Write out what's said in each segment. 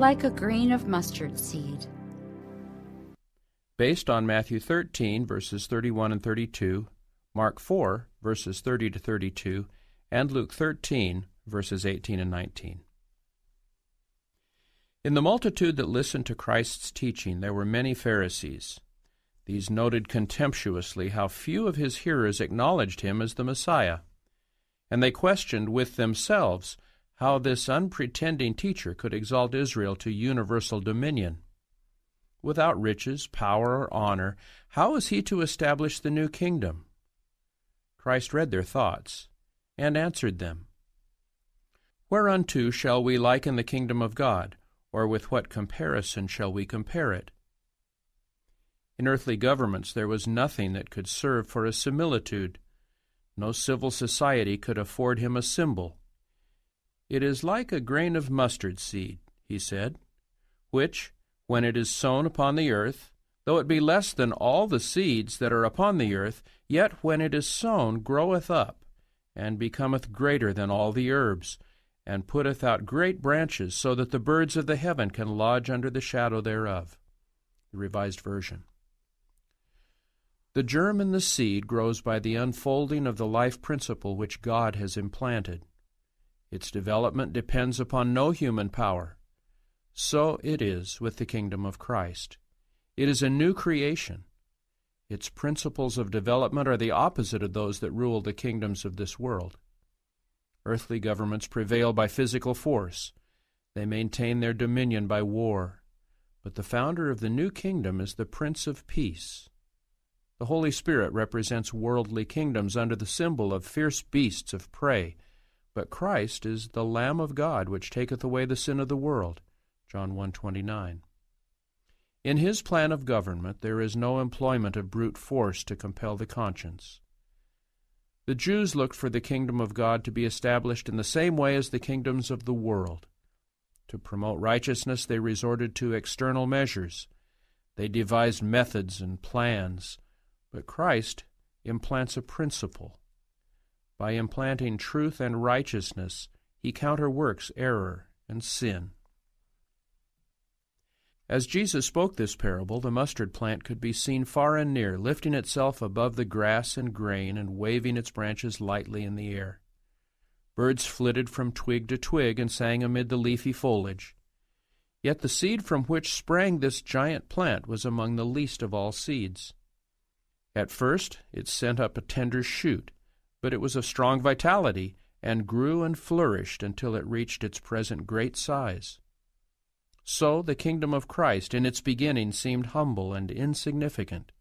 like a grain of mustard seed. Based on Matthew 13, verses 31 and 32, Mark 4, verses 30 to 32, and Luke 13, verses 18 and 19. In the multitude that listened to Christ's teaching, there were many Pharisees. These noted contemptuously how few of his hearers acknowledged him as the Messiah, and they questioned with themselves how this unpretending teacher could exalt Israel to universal dominion. Without riches, power, or honor, how is he to establish the new kingdom? Christ read their thoughts and answered them. Whereunto shall we liken the kingdom of God, or with what comparison shall we compare it? In earthly governments there was nothing that could serve for a similitude. No civil society could afford him a symbol. It is like a grain of mustard seed, he said, which, when it is sown upon the earth, though it be less than all the seeds that are upon the earth, yet when it is sown groweth up, and becometh greater than all the herbs, and putteth out great branches, so that the birds of the heaven can lodge under the shadow thereof. The Revised Version. The germ in the seed grows by the unfolding of the life principle which God has implanted. Its development depends upon no human power. So it is with the kingdom of Christ. It is a new creation. Its principles of development are the opposite of those that rule the kingdoms of this world. Earthly governments prevail by physical force. They maintain their dominion by war. But the founder of the new kingdom is the Prince of Peace. The Holy Spirit represents worldly kingdoms under the symbol of fierce beasts of prey but Christ is the Lamb of God which taketh away the sin of the world. John 1:29. In his plan of government there is no employment of brute force to compel the conscience. The Jews looked for the kingdom of God to be established in the same way as the kingdoms of the world. To promote righteousness they resorted to external measures. They devised methods and plans, but Christ implants a principle by implanting truth and righteousness, he counterworks error and sin. As Jesus spoke this parable, the mustard plant could be seen far and near, lifting itself above the grass and grain and waving its branches lightly in the air. Birds flitted from twig to twig and sang amid the leafy foliage. Yet the seed from which sprang this giant plant was among the least of all seeds. At first it sent up a tender shoot, but it was of strong vitality and grew and flourished until it reached its present great size. So the kingdom of Christ in its beginning seemed humble and insignificant.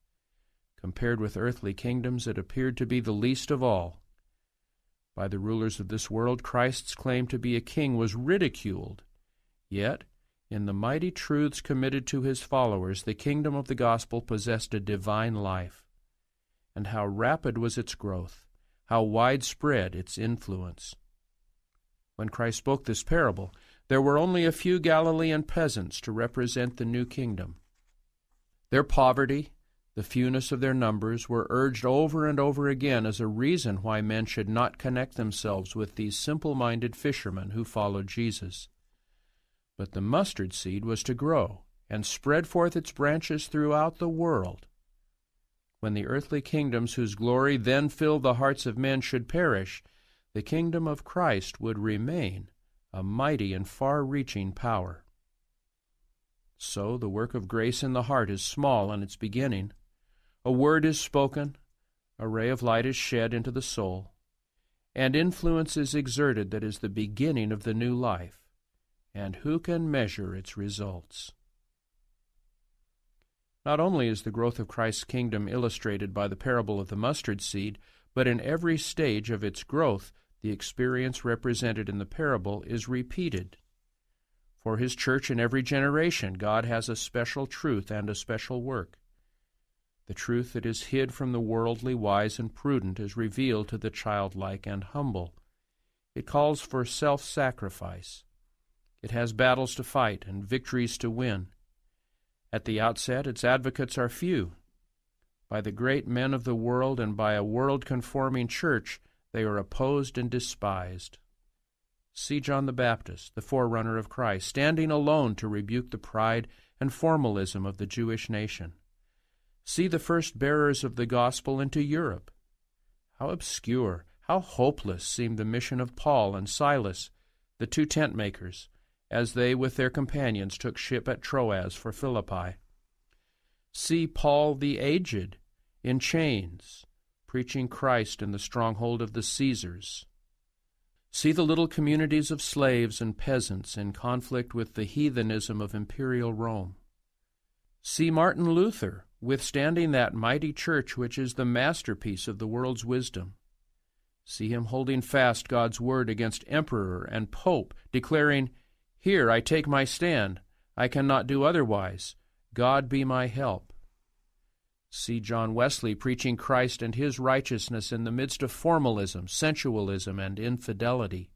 Compared with earthly kingdoms, it appeared to be the least of all. By the rulers of this world, Christ's claim to be a king was ridiculed. Yet, in the mighty truths committed to his followers, the kingdom of the gospel possessed a divine life. And how rapid was its growth! How widespread its influence. When Christ spoke this parable, there were only a few Galilean peasants to represent the new kingdom. Their poverty, the fewness of their numbers, were urged over and over again as a reason why men should not connect themselves with these simple minded fishermen who followed Jesus. But the mustard seed was to grow and spread forth its branches throughout the world when the earthly kingdoms whose glory then filled the hearts of men should perish, the kingdom of Christ would remain a mighty and far reaching power. So the work of grace in the heart is small in its beginning. A word is spoken, a ray of light is shed into the soul, and influence is exerted that is the beginning of the new life. And who can measure its results? Not only is the growth of Christ's kingdom illustrated by the parable of the mustard seed, but in every stage of its growth, the experience represented in the parable is repeated. For his church in every generation, God has a special truth and a special work. The truth that is hid from the worldly wise and prudent is revealed to the childlike and humble. It calls for self sacrifice. It has battles to fight and victories to win. At the outset, its advocates are few. By the great men of the world and by a world conforming church, they are opposed and despised. See John the Baptist, the forerunner of Christ, standing alone to rebuke the pride and formalism of the Jewish nation. See the first bearers of the gospel into Europe. How obscure, how hopeless seemed the mission of Paul and Silas, the two tent makers, as they with their companions took ship at Troas for Philippi. See Paul the aged, in chains, preaching Christ in the stronghold of the Caesars. See the little communities of slaves and peasants in conflict with the heathenism of imperial Rome. See Martin Luther withstanding that mighty church which is the masterpiece of the world's wisdom. See him holding fast God's word against emperor and pope, declaring, Here I take my stand. I cannot do otherwise. God be my help. See John Wesley preaching Christ and his righteousness in the midst of formalism, sensualism, and infidelity.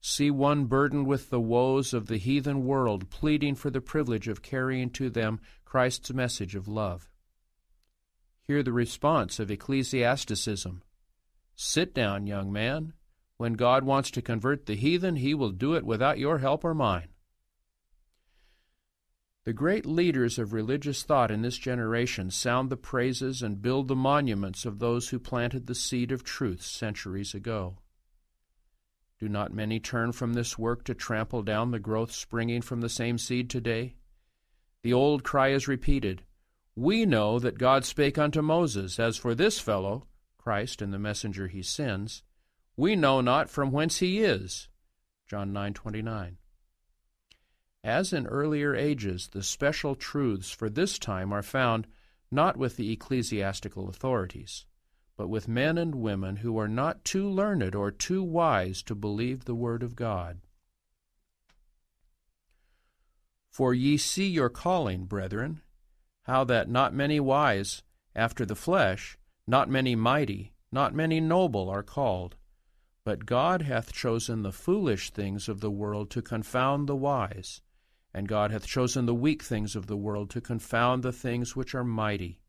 See one burdened with the woes of the heathen world, pleading for the privilege of carrying to them Christ's message of love. Hear the response of ecclesiasticism Sit down, young man. When God wants to convert the heathen, he will do it without your help or mine. The great leaders of religious thought in this generation sound the praises and build the monuments of those who planted the seed of truth centuries ago. Do not many turn from this work to trample down the growth springing from the same seed today? The old cry is repeated We know that God spake unto Moses, As for this fellow, Christ and the messenger he sends, we know not from whence he is. John 9:29. As in earlier ages, the special truths for this time are found not with the ecclesiastical authorities, but with men and women who are not too learned or too wise to believe the Word of God. For ye see your calling, brethren, how that not many wise after the flesh, not many mighty, not many noble are called. But God hath chosen the foolish things of the world to confound the wise and God hath chosen the weak things of the world to confound the things which are mighty.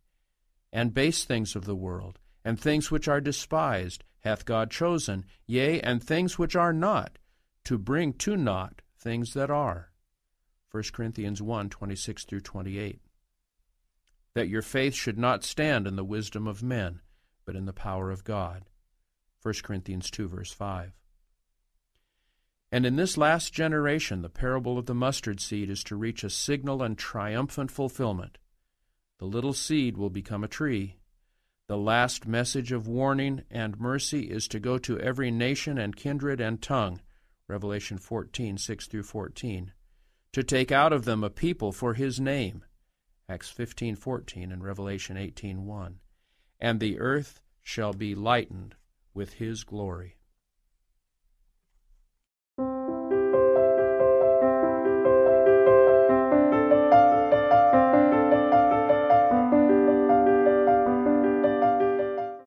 And base things of the world, and things which are despised, hath God chosen, yea, and things which are not, to bring to naught things that are. 1 Corinthians 1 26 through 28. That your faith should not stand in the wisdom of men, but in the power of God. 1 Corinthians 2 verse 5. And in this last generation, the parable of the mustard seed is to reach a signal and triumphant fulfillment. The little seed will become a tree. The last message of warning and mercy is to go to every nation and kindred and tongue. Revelation 14, 6 through 14. To take out of them a people for his name. Acts 15, 14 and Revelation 18, 1. And the earth shall be lightened with his glory.